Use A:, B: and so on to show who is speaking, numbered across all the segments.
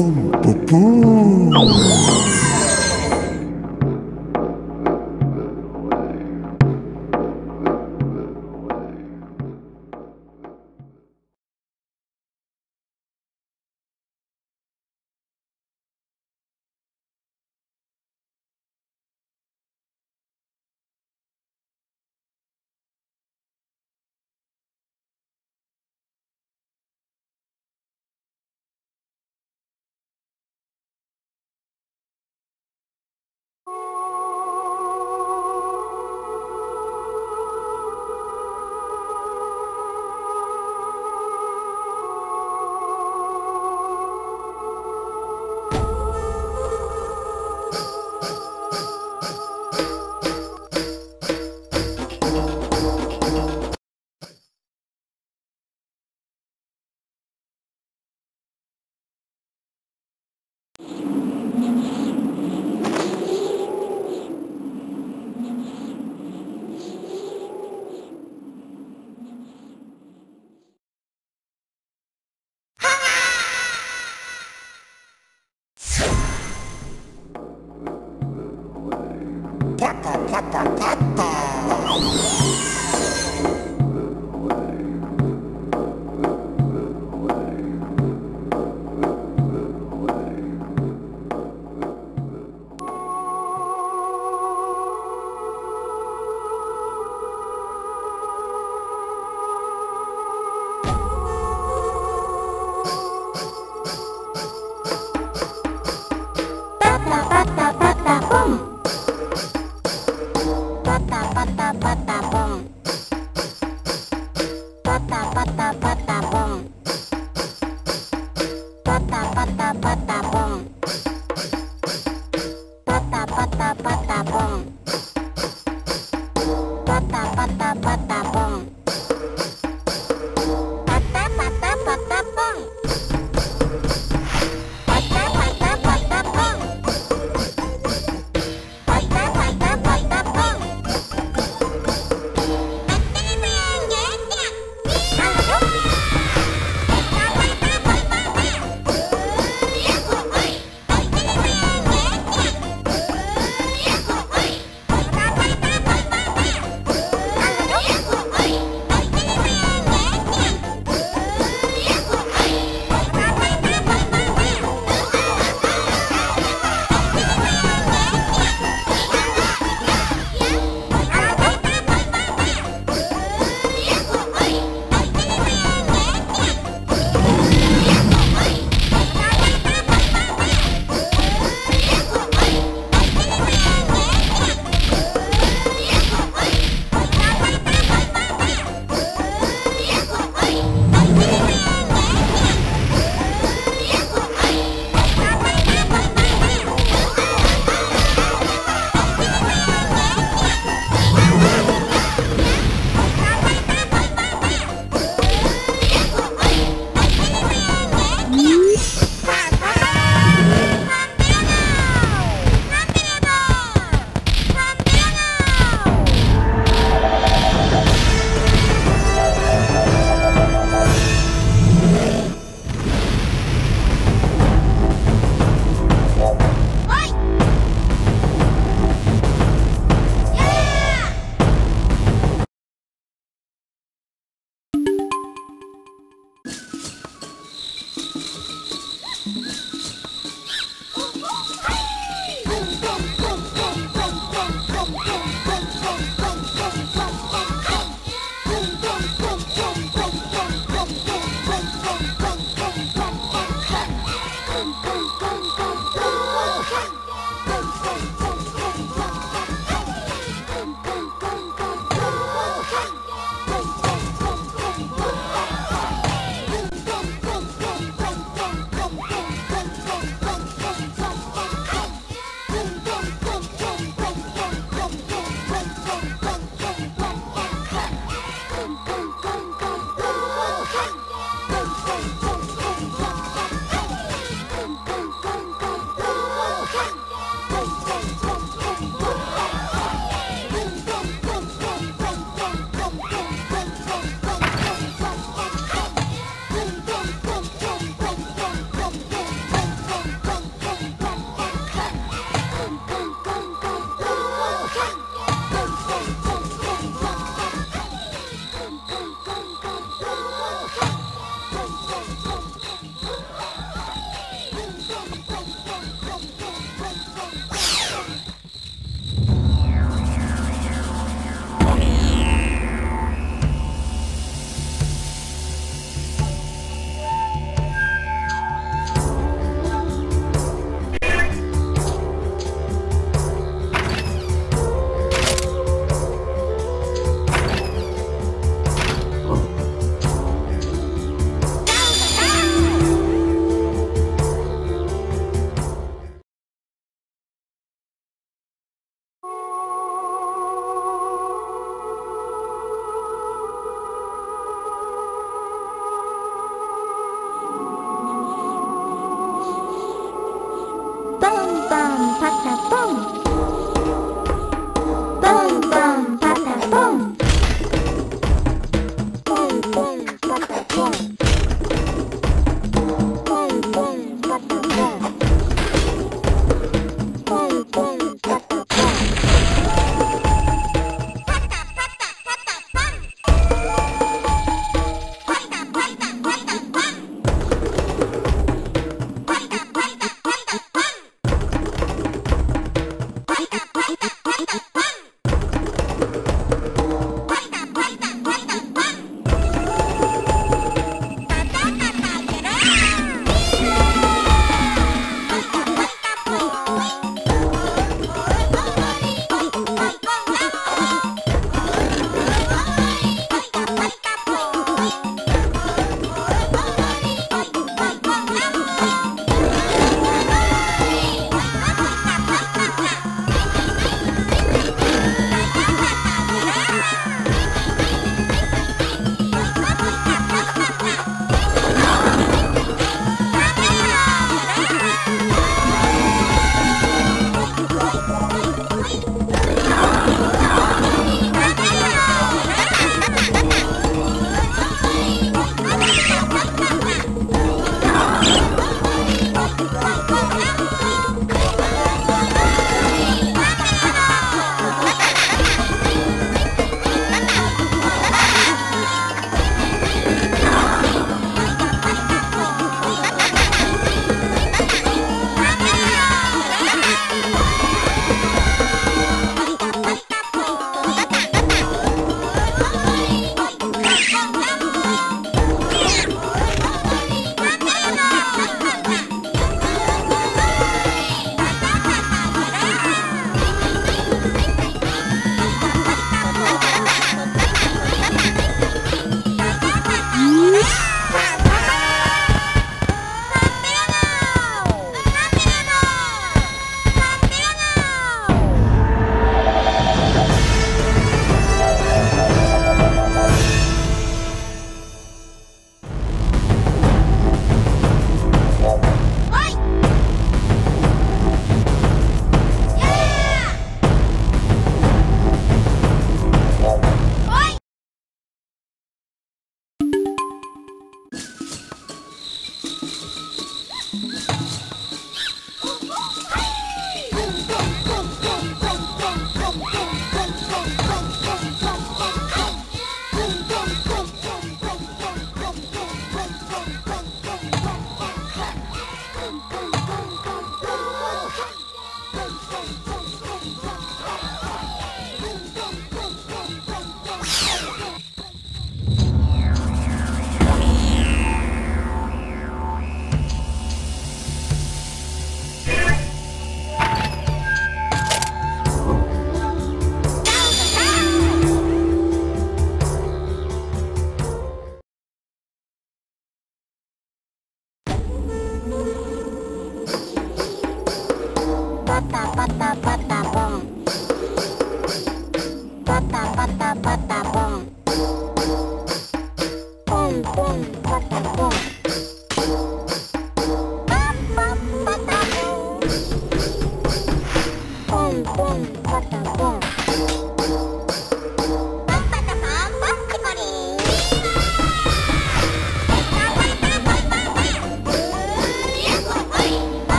A: Pum, pum, pum.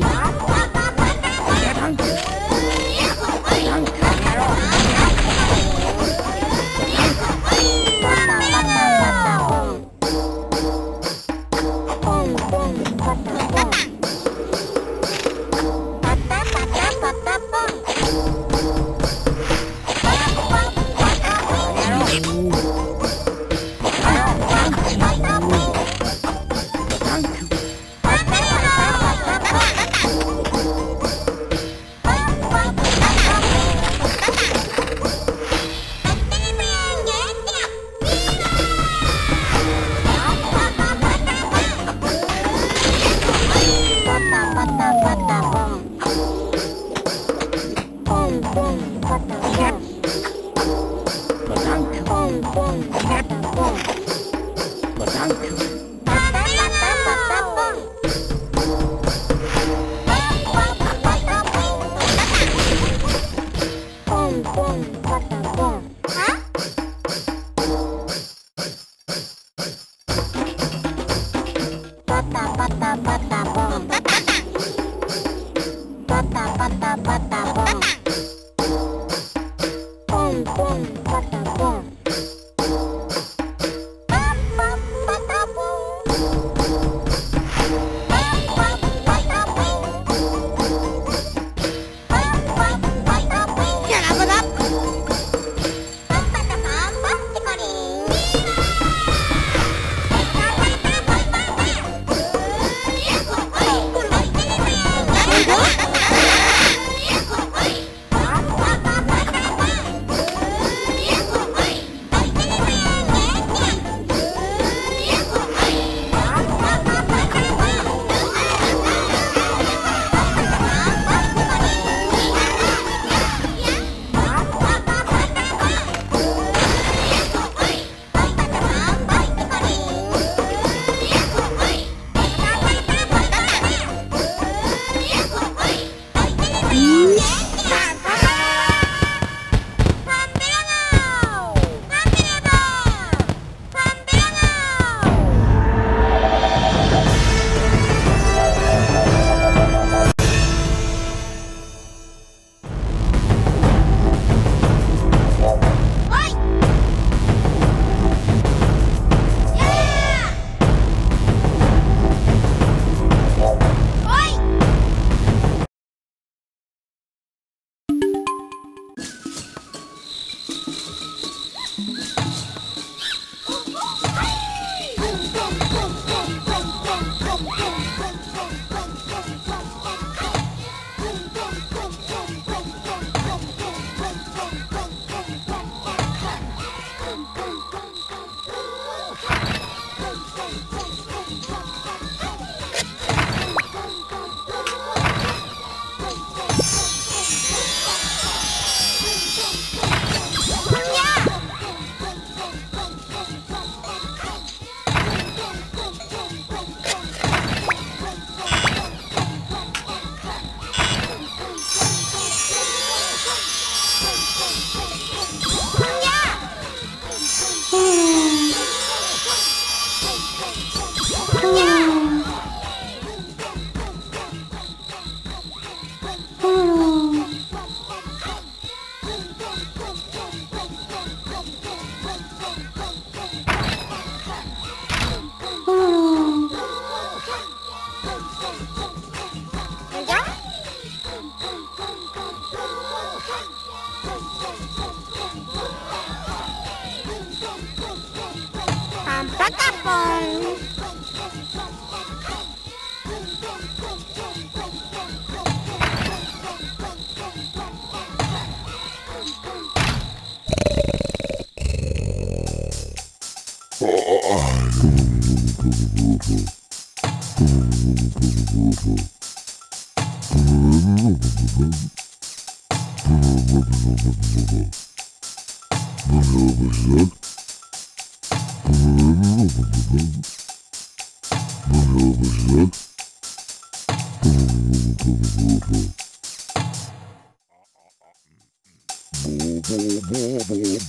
B: Get hungry. Pampakapong.
A: Oh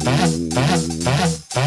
C: Bye.